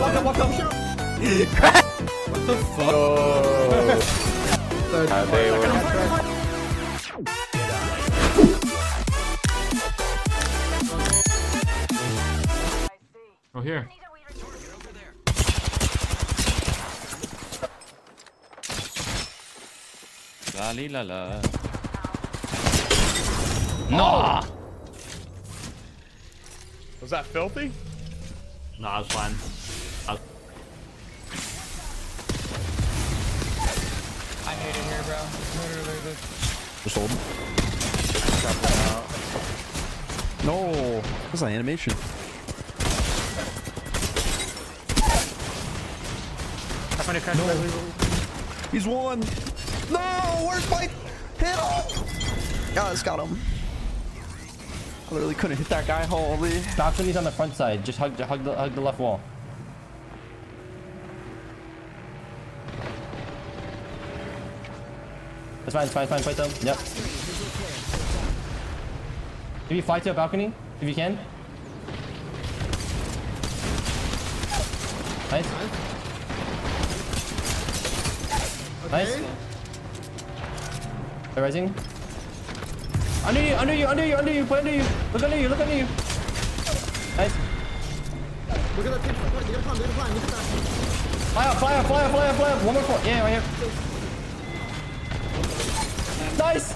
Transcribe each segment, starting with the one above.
walk up, walk up. What the fuck? Uh, they were- Oh, here. La li la la. No! Was that filthy? No, it's fine. I- I hate it here, bro. Literally, this. Just hold. him. No, that's an animation. He's one. No, where's my hit? Yeah, it's got him. I literally couldn't hit that guy. Holy. he's on the front side. Just hug, hug the, hug the left wall. It's fine, it's fine, fine, fight them. Yep. Maybe fly to a balcony, if you can. Nice. Nice. They're rising. Under you, under you, under you, under you, put under you. Look under you, look under you. Nice. Look at that pitch. They're gonna climb, they're gonna climb. Look at that. Fly up, fly up, fly up, fly up, fly up. One more foot. Yeah, right here. Nice.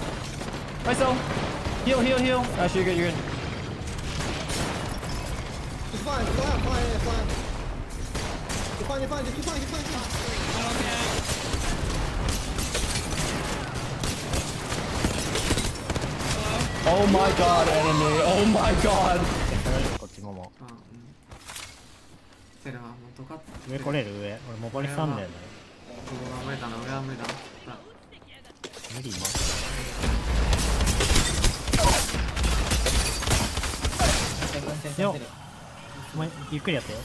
Nice, though. Heal, heal, heal. Actually, you're good, you're good. Just fly, fly, fly, yeah, fly. You're fine, you're fine, just keep flying, keep flying, keep flying. Oh my god, enemy. Oh my god. こっちももセルはもうとか上来れる上俺モコリ3んだよねここが無理だな上は無理だな 無理今よお前ゆっくりやってよ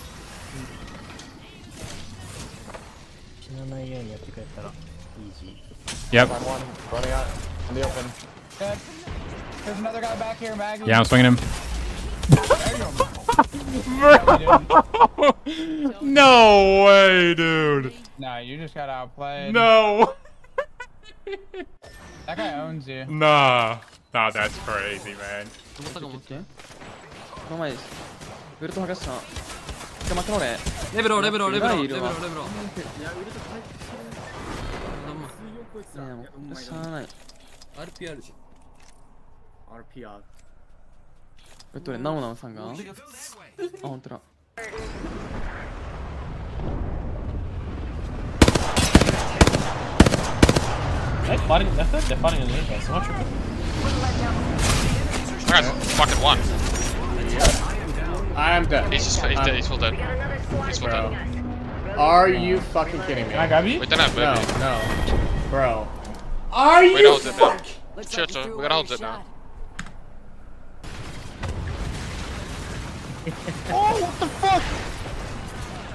死なないようにやってくれたらイージ Yep. I'm one running out in the open. Good. There's another guy back here, Maggie. Yeah, I'm swinging him. no way, dude. Nah, you just got outplayed. No. That guy owns you. Nah. Nah, that's crazy, man. 止まったかもってこの前ですベルト剥がしたじゃあ待って俺レベロレベロレベロレベロレベロいやウルト回復しろいやもうしゃあない RP あるし RP あえっとねナオナオさんがあ本当だ They're fighting, they're, they're fighting in the air, so not sure. That guy's fucking one. I'm dead. He's just he's, dead, he's full dead. He's full Bro. dead. Are you fucking kidding me? Can I grab you? We don't have No, no. Bro. Are We you hold it now. Shit, so we gotta hold it now. Oh, what the fuck?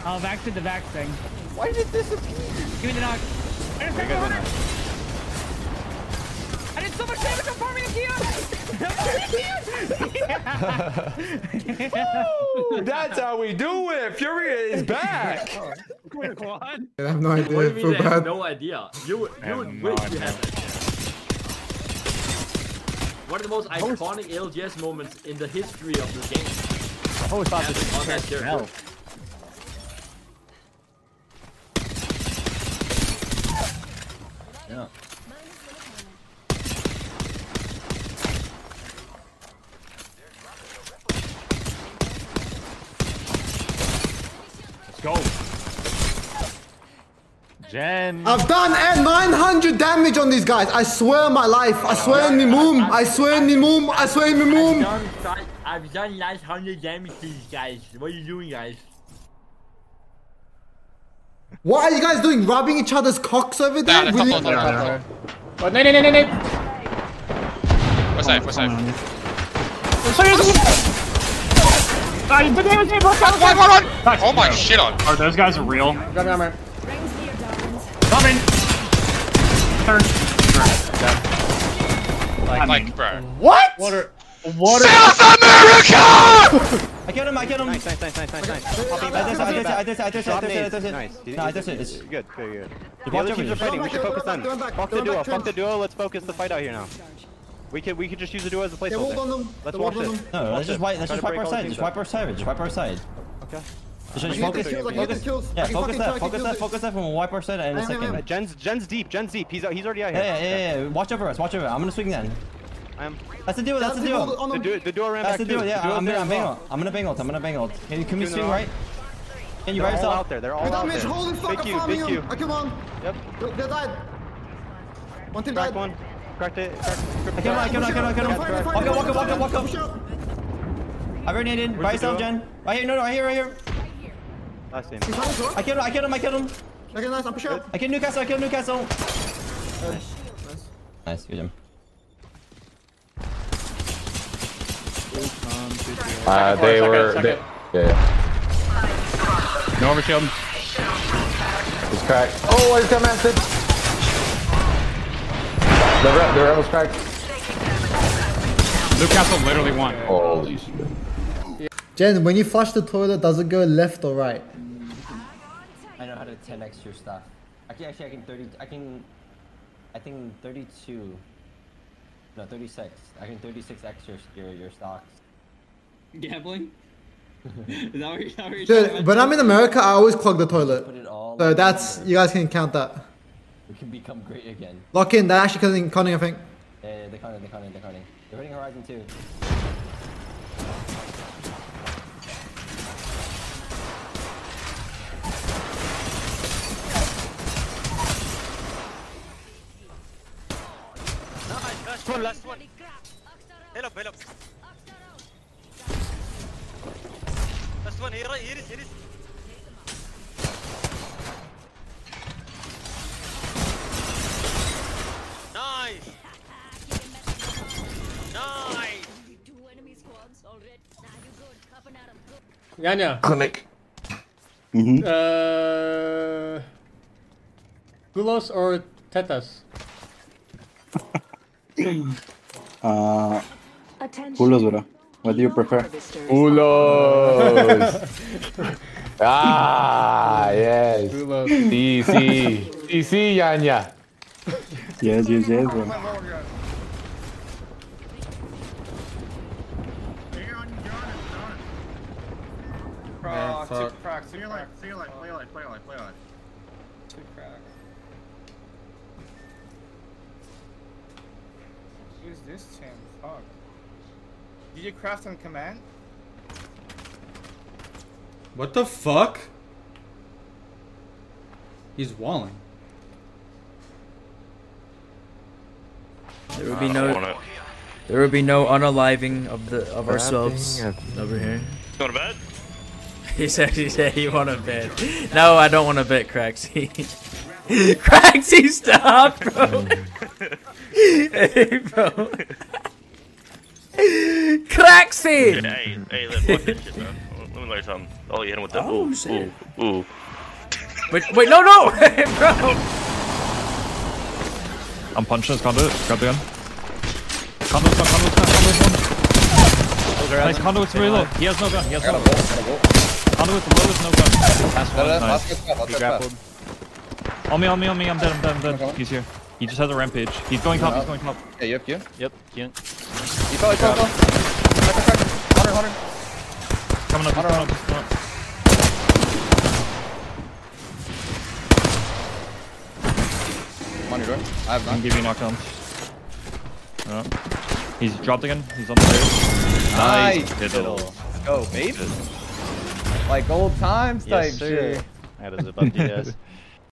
Oh, back to the back thing. Why did this appear? Give me the knock. So much damage on farming the That's how we do it. Furia is back. I have no idea What do you mean they have no idea? You would, you would no wish idea. you had that. One of the most iconic LGS moments in the history of this game. I always thought Having this on that character. hell. Yeah. Go. Gen. I've done eh, 900 damage on these guys. I swear my life. I swear in Nimum. I swear in Nimum. I swear in Nimum. I've done 900 damage to these guys. What are you doing, guys? What are you guys doing? Rubbing each other's cocks over there? Nah, Will they're you- couple. Oh, no, no, no, no, no. We're safe, we're safe. Ah, but they was able! Oh my shit on. Are those guys real? Grab me armor. Coming! Turn. Like, bro. What? What are... What are... South America! I killed him, I killed him. Nice, nice, nice, nice, nice, nice. I did it, I did it, I did it, I did it, I Drop did it, I nades. did it. Nice. No, I you- did it. It's Good, good, good. The The other watch teams are fighting. We should focus on. Fuck the going duo. Fuck the trench. duo. Let's focus the fight out here now. We could we could just use the duo as a They walled on them. Let's They watch walled on them. No, let's just wipe, let's just wipe our all side. Just wipe our side. Just wipe our side. Okay. Just, I just can focus. kills, I Focus. kills. Yeah, focus fucking that. Focus kill that. Focus that. And we'll wipe our side in a I am, I am, I second. Uh, Gen's Gen's deep. Gen's deep. He's he's already out here. Yeah, yeah, yeah, yeah. Watch over us. Watch over. I'm gonna swing then. I am. That's the duo. That's the They walled duo. The duo, the duo ran That's back the too. duo. Yeah, Duo's I'm there I'm bang well. ult. I'm gonna bang ult. I'm gonna bang ult. Can you can we swing right? Can you They're right all yourself? out there. They're all out there. Holy fuck, Big I'm Q, farming big him. Q. I killed one. Yep. They died. One team Cracked died. one. Cracked it. Cracked. I killed him. I killed him. I killed him. I killed him. Fire, fire, Walk up, walk up, walk up, walk up. up. I renegated. By Where's the yourself. Gen. Right here. No, no, right here, right here. Last team. He's fighting short. I killed him. I killed him. I killed him. Okay, nice. I'm pushing up. I killed Newcastle. I killed Newcastle. Nice. Nice, Good job. Uh, they second, were. second. They, yeah, yeah. No overshield. It's cracked. Oh, I just got message. The re- the rebel's cracked. Newcastle literally won. Holy shit. Gen, when you flush the toilet, does it go left or right? I know how to 10x your stuff. I can actually I can 30 I can I think 32 no 36 I can 36x your your, your stocks. Gambling? Is that what you're, that what you're Dude, when I'm in America, I always clog the toilet. Put it all So that's, you guys can count that. We can become great again. Lock in, that actually counting, counting I think. Yeah, yeah, they're counting, they're counting, they're counting. They're hitting Horizon too. Last one, last one. Heal up, heal up. Last one, here, here is, here is. Yanya. Clinic. Uh, Gulos or Tetas? Uh, culos, bro. What do you prefer? Ulos. ah, yes. Gulos. Sí, sí. Sí, sí, Yanya. Yes, yes, yes, bro. Man, fuck. Crack. See your life. See your life. Play your life. Play your life. Play your life. Who's this champ? Fuck. Did you craft on command? What the fuck? He's walling. There will be no. There will be no unaliving of the of our subs over here. Go to bed? He said he said he want to bet. No, I don't want to bet, Craxy. Craxy, stop, bro. Mm. hey, bro. Craxy. Hey, hey, let's fuck shit, man. Let me learn something. Oh, you hit him with the Oh, ooh, shit. ooh, ooh. Wait, wait, no, no, bro. I'm punching his conduit. Grab the gun. Conduit's one, conduit's one, conduit's one. Nice, conduit's really low. He has no gun, he has no gun. Conduit's low with no gun. Last one, nice. Last He grappled. On me, on me, on me, I'm dead, I'm dead, I'm dead. Okay. He's here. He just has a rampage. He's going top, he's going top. Yeah, you have Q? Yep, Q. You fell, you fell, you fell. Hunter, Hunter. Coming up, he's coming up, he's coming up. On your door. I have none. I can none. give you knockdowns. Yeah. Oh. He's dropped again, he's on the stairs. Nice. nice. Diddle. Let's go, babe. Like old times type Yes, sir. shit. That is above DS.